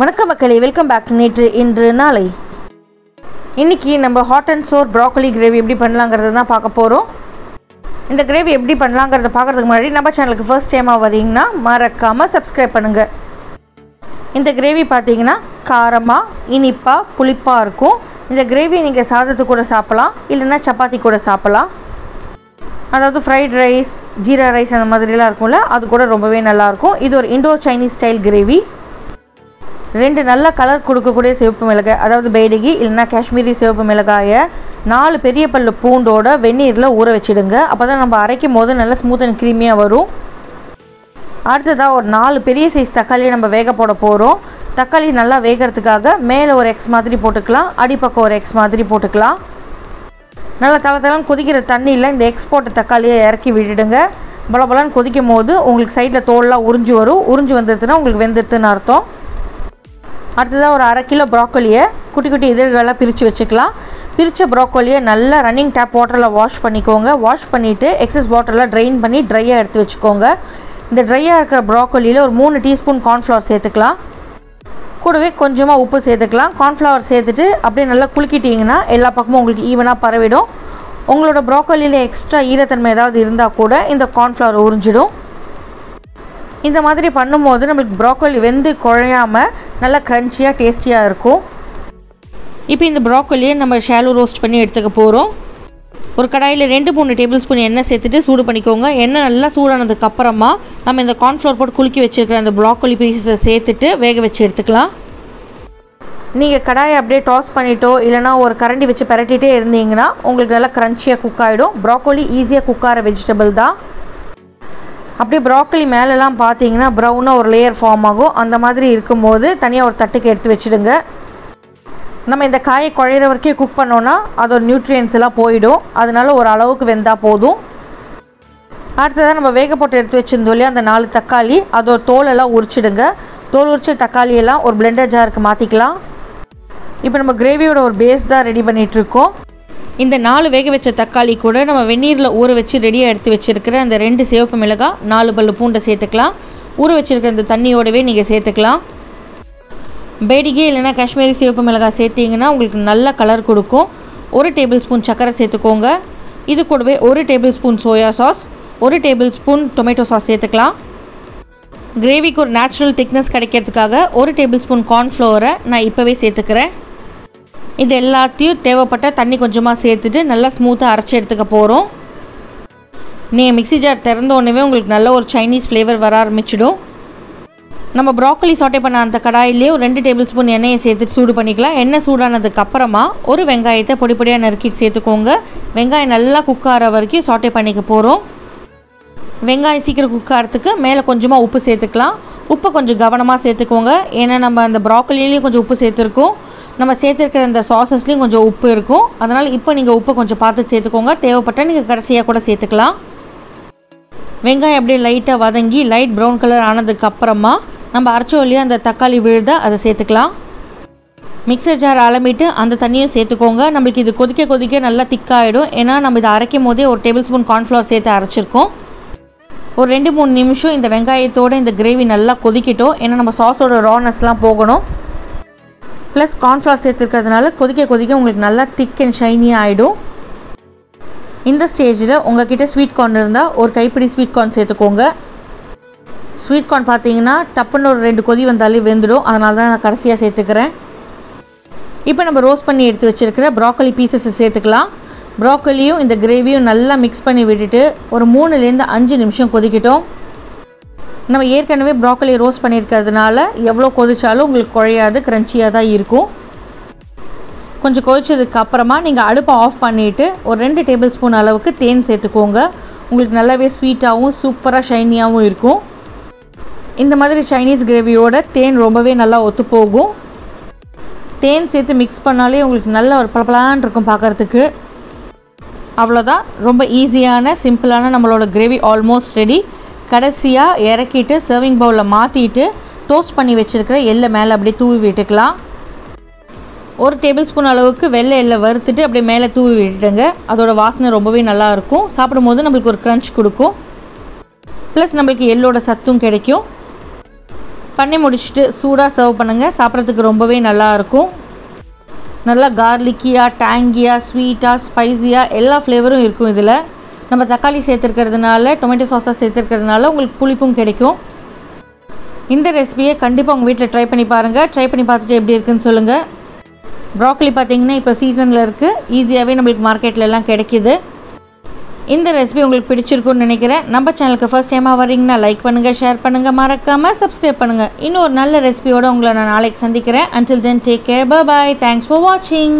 வணக்கம் மக்களே welcome back நேற்று இன்று நாளை. இன்றைக்கி நம்ம hot and sour broccoli gravy எப்படி பண்ணலாங்கிறது தான் பார்க்க போகிறோம் இந்த கிரேவி எப்படி பண்ணலாங்கிறத பார்க்குறதுக்கு முன்னாடி நம்ம சேனலுக்கு ஃபர்ஸ்ட் டைமாக வரீங்கன்னா மறக்காமல் சப்ஸ்கிரைப் பண்ணுங்கள் இந்த கிரேவி பார்த்தீங்கன்னா காரமாக இனிப்பாக புளிப்பாக இருக்கும். இந்த கிரேவி நீங்கள் சாதத்து கூட சாப்பிட்லாம் இல்லைன்னா சப்பாத்தி கூட சாப்பிட்லாம். அதாவது ஃப்ரைட் ரைஸ் ஜீரா ரைஸ் அந்த மாதிரிலாம் இருக்கும்ல அது கூட ரொம்பவே நல்லாயிருக்கும் இது ஒரு இண்டோ சைனீஸ் ஸ்டைல் கிரேவி ரெண்டு நல்ல கலர் கொடுக்கக்கூடிய சிவப்பு மிளகாய் அதாவது பேடிகி இல்லைன்னா காஷ்மீரி சிவப்பு மிளகாயை நாலு பெரிய பல்லு பூண்டோட வெந்நீரில் ஊற வச்சிடுங்க. அப்போ தான் நம்ம அரைக்கும் போது நல்லா ஸ்மூத் அண்ட் க்ரீமியாக வரும். அடுத்ததாக ஒரு நாலு பெரிய சைஸ் தக்காளியை நம்ம வேக போட போகிறோம் தக்காளி நல்லா வேகிறதுக்காக மேலே ஒரு எக்ஸ் மாதிரி போட்டுக்கலாம் அடிப்பக்கம் ஒரு எக்ஸ் மாதிரி போட்டுக்கலாம். நல்லா தலை தளம் கொதிக்கிற தண்ணியில் இந்த எக்ஸ் போட்ட தக்காளியை இறக்கி விட்டுடுங்க. பல பலன்னு கொதிக்கும் போது உங்களுக்கு சைடில் தோல்லாம் உறிஞ்சு வரும். உறிஞ்சு வந்துடுதுன்னா உங்களுக்கு வெந்துடுதுன்னு அர்த்தம். அடுத்ததாக ஒரு அரை கிலோ ப்ராக்கோலியை குட்டி குட்டி இதழ்களாக பிரித்து வச்சுக்கலாம். பிரித்த ப்ராக்கோலியை நல்லா ரன்னிங் டேப் வாட்டரில் வாஷ் பண்ணிக்கோங்க. வாஷ் பண்ணிவிட்டு எக்ஸஸ் வாட்டரில் ட்ரைன் பண்ணி ட்ரையாக எடுத்து வச்சுக்கோங்க. இந்த ட்ரையாக இருக்கிற ப்ராக்கோலியில் ஒரு மூணு டீஸ்பூன் கார்ன்ஃப்ளவர் சேர்த்துக்கலாம். கூடவே கொஞ்சமாக உப்பு சேர்த்துக்கலாம். கார்ன்ஃப்ளவர் சேர்த்துட்டு அப்படியே நல்லா குலுக்கிட்டிங்கன்னா எல்லா பக்கமும் உங்களுக்கு ஈவனாக பரவிடும். உங்களோட ப்ராக்கோலியில் எக்ஸ்ட்ரா ஈரத்தன்மை ஏதாவது இருந்தால் கூட இந்த கார்ன்ஃப்ளவர் உறிஞ்சிடும். இந்த மாதிரி பண்ணும்போது நம்மளுக்கு ப்ராக்கோலி வெந்து குழையாமல் நல்லா க்ரன்ச்சியாக டேஸ்டியாக இருக்கும். இப்போ இந்த ப்ராக்கோலியை நம்ம ஷாலோ ரோஸ்ட் பண்ணி எடுத்துக்க போகிறோம் ஒரு கடாயில் ரெண்டு மூணு டேபிள் ஸ்பூன் எண்ணெய் சேர்த்துட்டு சூடு பண்ணிக்கோங்க. எண்ணெய் நல்லா சூடானதுக்கு அப்புறமா நம்ம இந்த கார்ன்ஃப்ளவர் போட்டு குலுக்கி வச்சுருக்கிற அந்த ப்ராக்கோலி பீசஸை சேர்த்துட்டு வேக வச்சு எடுத்துக்கலாம். நீங்கள் கடாயை அப்படியே டாஸ் பண்ணிட்டோ இல்லைனா ஒரு கரண்டி வச்சு பரட்டிகிட்டே இருந்தீங்கன்னா உங்களுக்கு நல்லா க்ரன்ச்சியாக குக் ஆகிடும் ப்ராக்கோலி ஈஸியாக குக் ஆகிற வெஜிடபிள் தான். அப்படியே ப்ராக்கலி மேலெலாம் பார்த்தீங்கன்னா ப்ரௌனாக ஒரு லேயர் ஃபார்ம் ஆகும். அந்த மாதிரி இருக்கும்போது தனியாக ஒரு தட்டுக்கு எடுத்து வச்சுடுங்க. நம்ம இந்த காயை குழையிற வரைக்கும் குக் பண்ணோன்னா அதோட நியூட்ரியன்ஸ் எல்லாம் போயிடும். அதனால ஒரு அளவுக்கு வெந்தால் போதும். அடுத்ததாக நம்ம வேக போட்டு எடுத்து வச்சிருந்தோம் இல்லையா அந்த நாலு தக்காளி அதோட தோலெல்லாம் உரிச்சிடுங்க. தோல் உரிச்ச தக்காளியெல்லாம் ஒரு பிளெண்டர் ஜாருக்கு மாற்றிக்கலாம் இப்போ நம்ம கிரேவியோட ஒரு பேஸ் தான் ரெடி பண்ணிகிட்ருக்கோம் இந்த நாலு வேக வச்ச தக்காளி கூட நம்ம வெந்நீரில் ஊற வச்சு ரெடியாக எடுத்து வச்சுருக்கிற அந்த ரெண்டு சிவப்பு மிளகாய் நாலு பல்லு பூண்டை சேர்த்துக்கலாம். ஊற வச்சுருக்கிற அந்த தண்ணியோடவே நீங்கள் சேர்த்துக்கலாம். பேடிகே இல்லைனா காஷ்மீரி சிவப்பு மிளகாய் சேர்த்திங்கன்னா உங்களுக்கு நல்ல கலர் கொடுக்கும். ஒரு டேபிள் ஸ்பூன் சர்க்கரை சேர்த்துக்கோங்க. இது கூடவே ஒரு டேபிள் ஸ்பூன் சோயா சாஸ் ஒரு டேபிள் ஸ்பூன் டொமேட்டோ சாஸ் சேர்த்துக்கலாம் கிரேவிக்கு ஒரு நேச்சுரல் திக்னஸ் கிடைக்கிறதுக்காக ஒரு டேபிள் ஸ்பூன் கார்ன்ஃப்ளவரை நான் இப்போவே சேர்த்துக்கிறேன். இது எல்லாத்தையும் தேவைப்பட்ட தண்ணி கொஞ்சமாக சேர்த்துட்டு நல்லா ஸ்மூத்தாக அரைச்சி எடுத்துக்க போகிறோம் நீங்கள் மிக்ஸி ஜார் திறந்த உடனே உங்களுக்கு நல்ல ஒரு சைனீஸ் ஃப்ளேவர் வர ஆரம்பிச்சிடும். நம்ம ப்ராக்கலி சாட்டை பண்ண அந்த கடாயிலே ஒரு ரெண்டு டேபிள் ஸ்பூன் எண்ணெயை சேர்த்துட்டு சூடு பண்ணிக்கலாம். எண்ணெய் சூடானதுக்கு அப்புறமா ஒரு வெங்காயத்தை பொடி பொடியாக நறுக்கிட்டு சேர்த்துக்கோங்க. வெங்காயம் நல்லா குக் ஆகிற வரைக்கும் சாட்டை பண்ணிக்க போகிறோம் வெங்காயம் சீக்கிரம் குக் ஆகிறதுக்கு மேலே கொஞ்சமாக உப்பு சேர்த்துக்கலாம். உப்பை கொஞ்சம் கவனமாக சேர்த்துக்கோங்க. ஏன்னா நம்ம அந்த ப்ராக்கலிலையும் கொஞ்சம் உப்பு சேர்த்துருக்கோம். நம்ம சேர்த்துருக்கிற இந்த சாசஸ்லேயும் கொஞ்சம் உப்பு இருக்கும். அதனால் இப்போ நீங்கள் உப்பை கொஞ்சம் பார்த்து சேர்த்துக்கோங்க. தேவைப்பட்டால் நீங்கள் கடைசியாக கூட சேர்த்துக்கலாம். வெங்காயம் அப்படியே லைட்டாக வதங்கி லைட் ப்ரௌன் கலர் ஆனதுக்கு அப்புறமா நம்ம அரைச்சோம் இல்லையா அந்த தக்காளி விழுத அதை சேர்த்துக்கலாம். மிக்சர் ஜார் அலம்பிட்டு அந்த தண்ணியும் சேர்த்துக்கோங்க. நம்மளுக்கு இது கொதிக்க கொதிக்க நல்லா திக்காகிடும் ஏன்னா நம்ம இதை அரைக்கும் போதே ஒரு டேபிள் ஸ்பூன் கார்ன்ஃப்ளவர் சேர்த்து அரைச்சிருக்கோம். ஒரு ரெண்டு மூணு நிமிஷம் இந்த வெங்காயத்தோடு இந்த கிரேவி நல்லா கொதிக்கட்டும். ஏன்னா நம்ம சாஸோட ரானஸ்லாம் போகணும். ப்ளஸ் கார்ன்ஃப்ளவர் சேர்த்துருக்கிறதுனால கொதிக்க கொதிக்க உங்களுக்கு நல்லா திக் அண்ட் ஷைனியாக ஆகிடும் இந்த ஸ்டேஜில் உங்ககிட்ட ஸ்வீட் கார்ன் இருந்தால் ஒரு கைப்பிடி ஸ்வீட் கார்ன் சேர்த்துக்கோங்க. ஸ்வீட் கார்ன் பார்த்தீங்கன்னா டப்புன்னு ஒரு ரெண்டு கொதி வந்தாலே வெந்துடும். அதனால தான் நான் கடைசியாக சேர்த்துக்கிறேன். இப்போ நம்ம ரோஸ்ட் பண்ணி எடுத்து வச்சுருக்கிற ப்ராக்கலி பீசஸை சேர்த்துக்கலாம். ப்ராக்கலியும் இந்த கிரேவியும் நல்லா மிக்ஸ் பண்ணி விட்டுட்டு ஒரு மூணுலேருந்து அஞ்சு நிமிஷம் கொதிக்கட்டும். நம்ம ஏற்கனவே ப்ராக்கலி ரோஸ்ட் பண்ணியிருக்கிறதுனால எவ்வளோ கொதிச்சாலும் உங்களுக்கு குழையாது க்ரன்ச்சியாக தான் இருக்கும். கொஞ்சம் கொதிச்சதுக்கு அப்புறமா நீங்கள் அடுப்பை ஆஃப் பண்ணிவிட்டு ஒரு ரெண்டு டேபிள் ஸ்பூன் அளவுக்கு தேன் சேர்த்துக்கோங்க. உங்களுக்கு நல்லாவே ஸ்வீட்டாகவும் சூப்பராக ஷைனியாகவும் இருக்கும். இந்த மாதிரி சைனீஸ் கிரேவியோட தேன் ரொம்பவே நல்லா ஒத்து போகும். தேன் சேர்த்து மிக்ஸ் பண்ணாலே உங்களுக்கு நல்ல ஒரு பளபளான் இருக்கும் பார்க்குறதுக்கு அவ்வளோதான் ரொம்ப ஈஸியான சிம்பிளான நம்மளோட கிரேவி ஆல்மோஸ்ட் ரெடி கடைசியாக இறக்கிட்டு சர்விங் பவுலில் மாற்றிட்டு டோஸ்ட் பண்ணி வச்சுருக்கிற எள்ளை மேலே அப்படியே தூவி விட்டுக்கலாம். ஒரு டேபிள் ஸ்பூன் அளவுக்கு வெள்ளை எள்ளை வறுத்துட்டு அப்படியே மேலே தூவி விட்டுடுங்க. அதோட வாசனை ரொம்பவே நல்லாயிருக்கும் சாப்பிடும்போது நம்மளுக்கு ஒரு க்ரன்ச் கொடுக்கும். ப்ளஸ் நம்மளுக்கு எள்ளோட சத்தும் கிடைக்கும். பண்ணி முடிச்சுட்டு சூடாக சர்வ் பண்ணுங்கள் சாப்பிட்றதுக்கு ரொம்பவே நல்லாயிருக்கும் நல்லா கார்லிக்கியாக டேங்கியாக ஸ்வீட்டாக ஸ்பைஸியாக எல்லா ஃப்ளேவரும் இருக்கும் இதில். நம்ம தக்காளி சேர்த்துருக்கிறதுனால டொமேட்டோ சாஸாக சேர்த்துருக்கிறதுனால உங்களுக்கு புளிப்பும் கிடைக்கும். இந்த ரெசிபியை கண்டிப்பாக உங்கள் வீட்டில் ட்ரை பண்ணி பாருங்கள் ட்ரை பண்ணி பார்த்துட்டு எப்படி இருக்குன்னு சொல்லுங்கள் ப்ராக்கலி பார்த்தீங்கன்னா இப்போ சீசனில் இருக்குது ஈஸியாகவே நம்மளுக்கு மார்க்கெட்டில் எல்லாம் கிடைக்கிது. இந்த ரெசிபி உங்களுக்கு பிடிச்சிருக்குன்னு நினைக்கிறேன். நம்ம சேனலுக்கு ஃபர்ஸ்ட் டைமாக வரீங்கன்னா லைக் பண்ணுங்கள் ஷேர் பண்ணுங்கள் மறக்காமல் சப்ஸ்கிரைப் பண்ணுங்கள் இன்னும் ஒரு நல்ல ரெசிபியோடு உங்களை நான் நாளைக்கு சந்திக்கிறேன். Until then take care bye thanks for வாட்சிங்